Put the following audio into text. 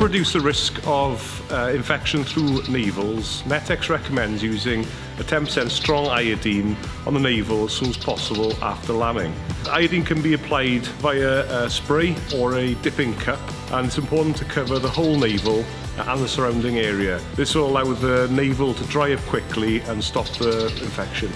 To reduce the risk of uh, infection through navels, Nettex recommends using a 10% strong iodine on the navel as soon as possible after lambing. Iodine can be applied via a spray or a dipping cup and it's important to cover the whole navel and the surrounding area. This will allow the navel to dry up quickly and stop the infection.